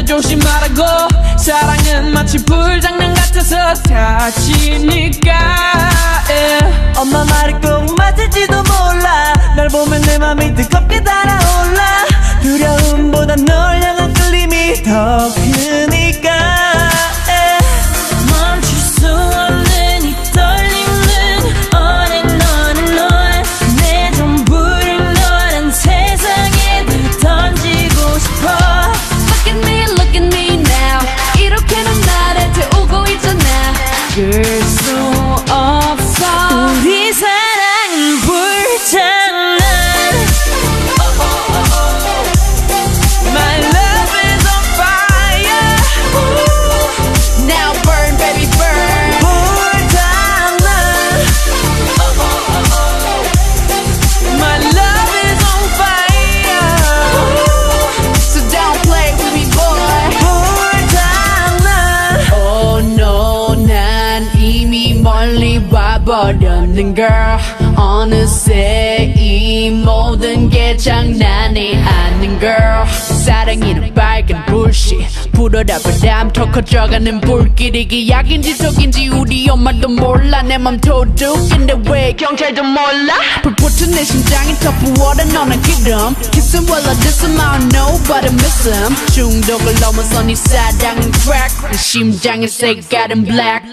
던져 조심하라고. 사랑은 마치 불장난 같아서 다치니까 yeah. 엄마 말이 꼭 맞을지도 몰라. 날 보면 내 맘이 뜨거 it's so. 와버렸는 girl. 어느새 이 모든 게 장난이 아닌 girl. 사랑이는 빨간 불씨. 불어라 바람 더 커져가는 불길 이게 약인지 독인지 우리 엄마도 몰라. 내 맘 도둑인데 왜 경찰도 몰라? 불붙은 내 심장이 더 부어라 너는 기름. Kissing while I diss him I don't know but I miss him 중독을 넘어서 네 사랑은 crack. 내 심장의 색깔은 black